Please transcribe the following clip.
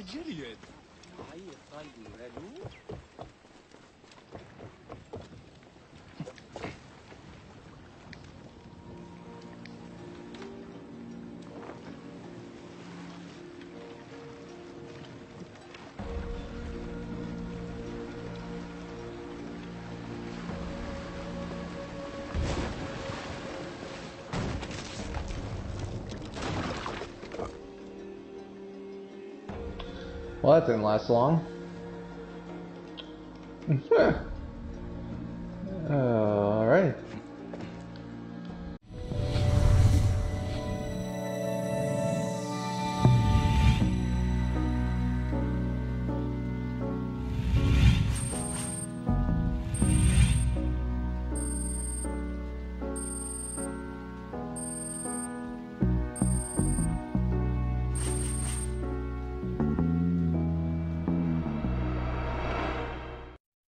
تجلد هيا قلبي طيب، طيب، مالوه Well, that didn't last long.